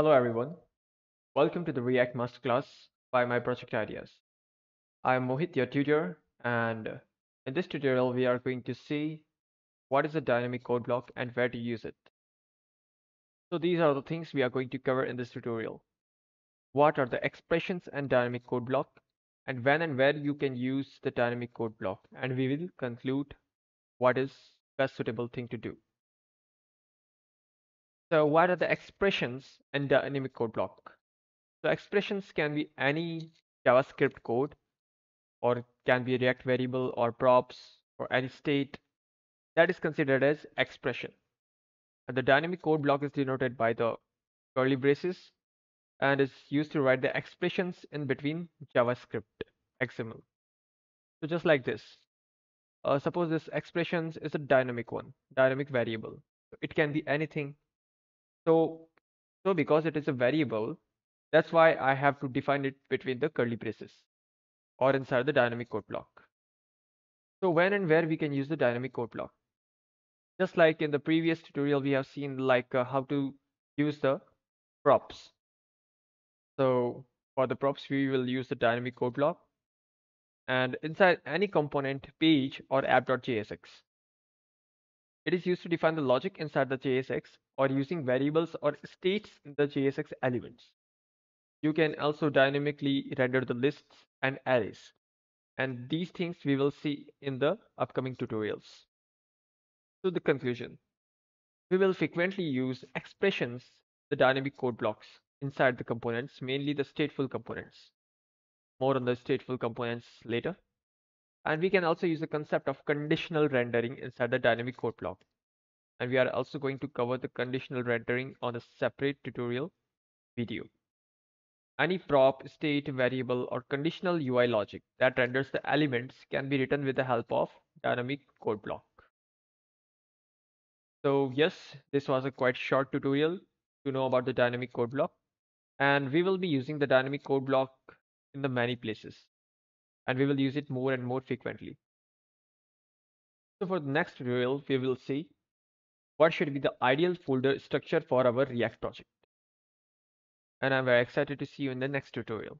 Hello everyone. Welcome to the React Masterclass by My Project Ideas. I'm Mohit, your tutor, and in this tutorial we are going to see what is a dynamic code block and where to use it. So these are the things we are going to cover in this tutorial. What are the expressions and dynamic code block and when and where you can use the dynamic code block and we will conclude what is best suitable thing to do. So what are the expressions in the dynamic code block? So expressions can be any JavaScript code or can be a React variable or props or any state that is considered as expression. And the dynamic code block is denoted by the curly braces and is used to write the expressions in between JavaScript XML. So just like this, uh, suppose this expressions is a dynamic one, dynamic variable. It can be anything so, so because it is a variable, that's why I have to define it between the curly braces or inside the dynamic code block. So when and where we can use the dynamic code block. Just like in the previous tutorial, we have seen like uh, how to use the props. So for the props, we will use the dynamic code block and inside any component page or app.jsx. It is used to define the logic inside the JSX or using variables or states in the JSX elements. You can also dynamically render the lists and arrays. And these things we will see in the upcoming tutorials. To the conclusion, we will frequently use expressions, the dynamic code blocks inside the components, mainly the stateful components. More on the stateful components later. And we can also use the concept of conditional rendering inside the dynamic code block. And we are also going to cover the conditional rendering on a separate tutorial video. Any prop, state, variable, or conditional UI logic that renders the elements can be written with the help of dynamic code block. So yes, this was a quite short tutorial to know about the dynamic code block. And we will be using the dynamic code block in the many places and we will use it more and more frequently. So for the next tutorial, we will see what should be the ideal folder structure for our React project. And I'm very excited to see you in the next tutorial.